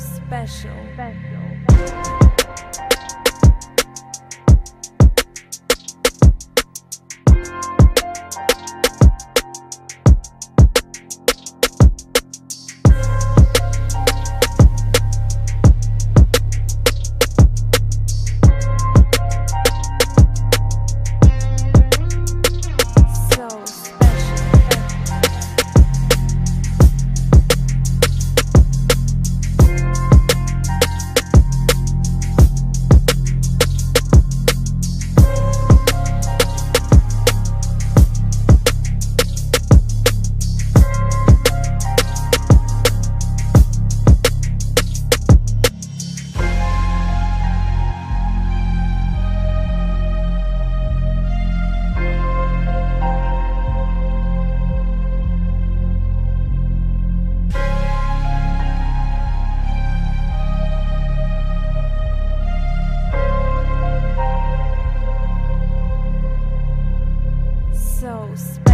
special. special. so special.